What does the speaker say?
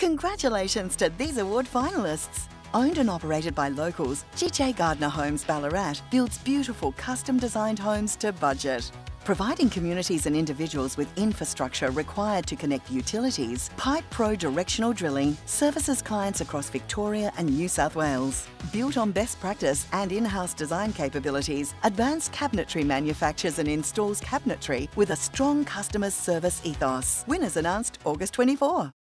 Congratulations to these award finalists. Owned and operated by locals, GJ Gardner Homes Ballarat builds beautiful custom designed homes to budget. Providing communities and individuals with infrastructure required to connect utilities, Pipe Pro Directional Drilling services clients across Victoria and New South Wales. Built on best practice and in house design capabilities, Advanced Cabinetry manufactures and installs cabinetry with a strong customer service ethos. Winners announced August 24.